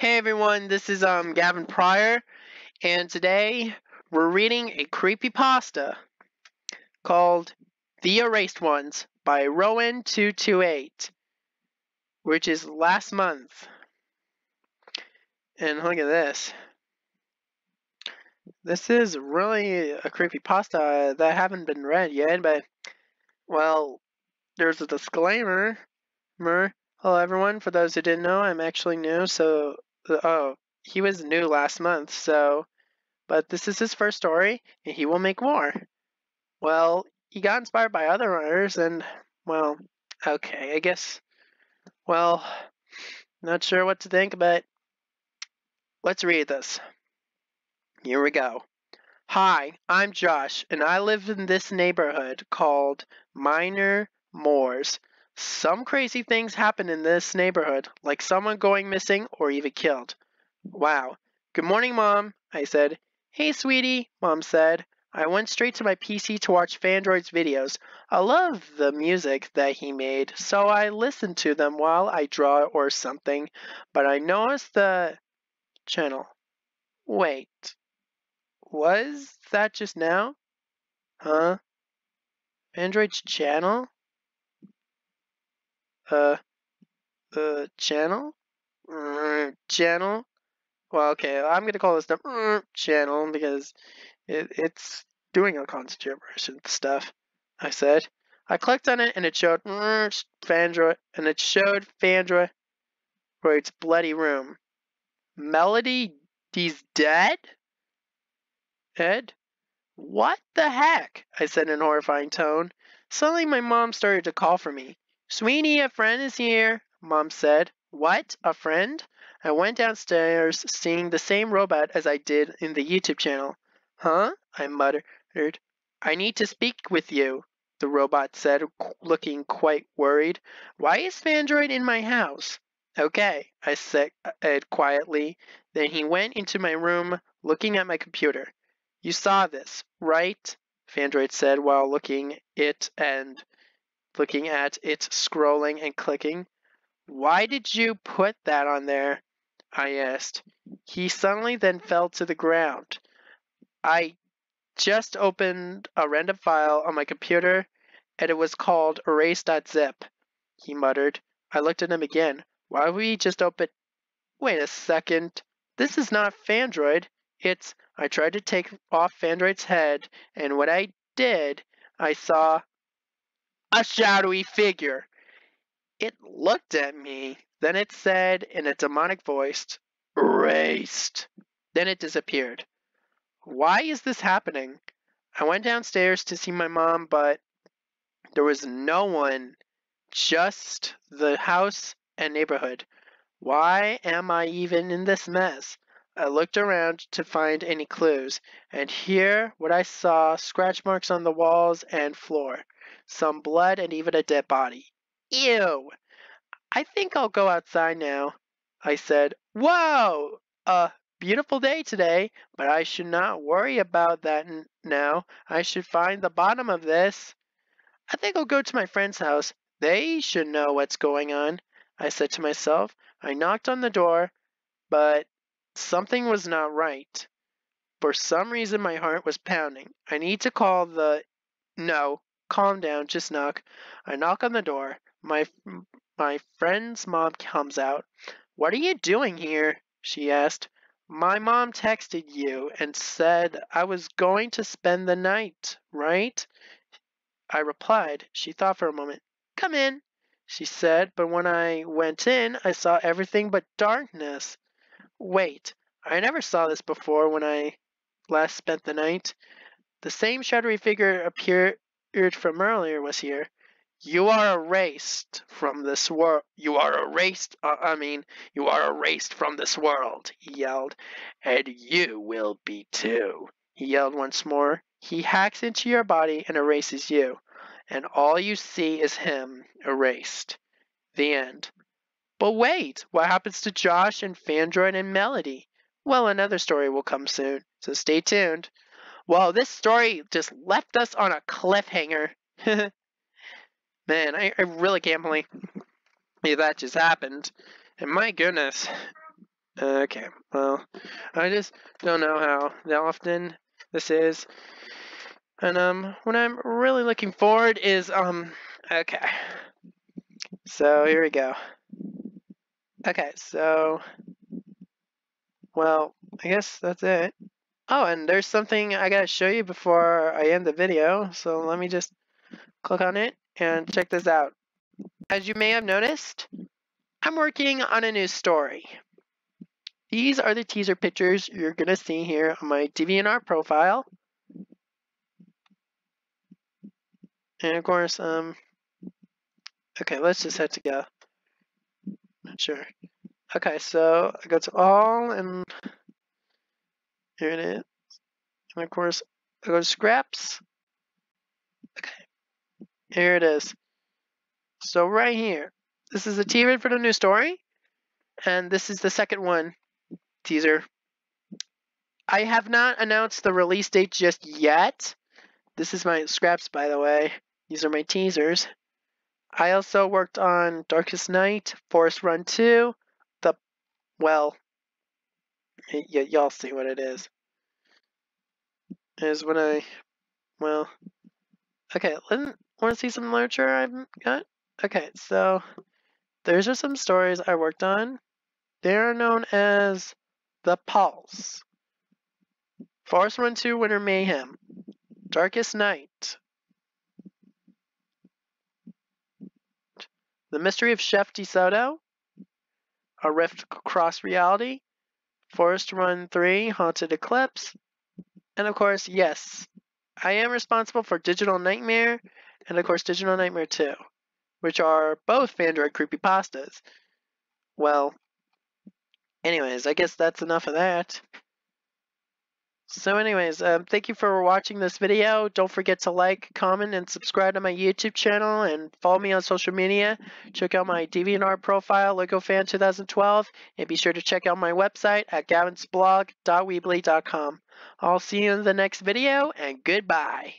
Hey everyone, this is um Gavan Prior, and today we're reading a creepy pasta called The Erased Ones by Rowan228, which is last month. And look at this. This is really a creepy pasta that haven't been read yet, but well, there's a disclaimer. Hello everyone, for those who didn't know, I'm actually new, so, oh, he was new last month, so, but this is his first story, and he will make more. Well, he got inspired by other writers, and, well, okay, I guess, well, not sure what to think, but let's read this. Here we go. Hi, I'm Josh, and I live in this neighborhood called Minor Moors. Some crazy things happen in this neighborhood, like someone going missing or even killed. Wow. Good morning, Mom, I said. Hey, sweetie, Mom said. I went straight to my PC to watch Fandroid's videos. I love the music that he made, so I listened to them while I draw or something, but I noticed the channel. Wait. Was that just now? Huh? Android's channel? Uh, uh, channel? Uh, channel? Well, okay, I'm to call this the uh, channel because it, it's doing a constant gibberish stuff, I said. I clicked on it and it showed uh, Fandroid, and it showed Fandroid its bloody room. Melody, he's dead? Ed? What the heck? I said in a horrifying tone. Suddenly my mom started to call for me. Sweeney, a friend is here, Mom said. What? A friend? I went downstairs, seeing the same robot as I did in the YouTube channel. Huh? I muttered. I need to speak with you, the robot said, looking quite worried. Why is Fandroid in my house? Okay, I said quietly. Then he went into my room, looking at my computer. You saw this, right? Fandroid said while looking it and looking at it scrolling and clicking. Why did you put that on there? I asked. He suddenly then fell to the ground. I just opened a random file on my computer and it was called erase.zip. He muttered. I looked at him again. Why would we just open. Wait a second. This is not Fandroid. It's. I tried to take off Fandroid's head, and what I did, I saw a shadowy figure. It looked at me, then it said in a demonic voice, erased. Then it disappeared. Why is this happening? I went downstairs to see my mom, but there was no one, just the house and neighborhood. Why am I even in this mess? I looked around to find any clues, and here what I saw scratch marks on the walls and floor some blood, and even a dead body. Ew! I think I'll go outside now, I said. Whoa! A beautiful day today, but I should not worry about that now. I should find the bottom of this. I think I'll go to my friend's house. They should know what's going on, I said to myself. I knocked on the door, but something was not right. For some reason, my heart was pounding. I need to call the. No, Calm down, just knock. I knock on the door. My my friend's mom comes out. What are you doing here? she asked. My mom texted you and said I was going to spend the night, right? I replied. She thought for a moment. Come in, she said, but when I went in, I saw everything but darkness. Wait, I never saw this before when I last spent the night. The same shadowy figure appeared from earlier was here. You are erased from this world. You are erased. Uh, I mean, you are erased from this world, he yelled. And you will be too, he yelled once more. He hacks into your body and erases you. And all you see is him erased. The end. But wait, what happens to Josh and Fandroid and Melody? Well, another story will come soon, so stay tuned. Well, this story just left us on a cliffhanger. Man, I, I really can't believe that just happened. And my goodness, Okay, well, I just don't know how often this is. And um, what I'm really looking forward is um, okay. So here we go. Okay, so, well, I guess that's it. Oh, and there's something I gotta show you before I end the video. So let me just click on it and check this out. As you may have noticed, I'm working on a new story. These are the teaser pictures you're gonna see here on my DeviantArt profile. And of course, um, okay, let's just head to go. Not sure. Okay, so I go to all and here it is. And of course, I go to scraps. Okay, here it is. So right here, this is a teaser for the new story. And this is the second one, teaser. I have not announced the release date just yet. This is my scraps, by the way. These are my teasers. I also worked on Darkest Night, Forest Run 2, the, well, y'all see what it is. Is when I, well, okay, want to see some literature I've got? Okay, so those are some stories I worked on. They are known as The Pulse, Forest Run 2 Winter Mayhem, Darkest Night, The Mystery of Chef DeSoto, A Rift Across Reality, Forest Run 3 Haunted Eclipse, and of course, yes, I am responsible for Digital Nightmare and of course Digital Nightmare 2, which are both Fandroid creepypastas. Well, anyways, I guess that's enough of that. So anyways, um, thank you for watching this video. Don't forget to like, comment, and subscribe to my YouTube channel and follow me on social media. Check out my DeviantArt profile, LegoFan2012, and be sure to check out my website at gavansblog.weebly.com. I'll see you in the next video, and goodbye.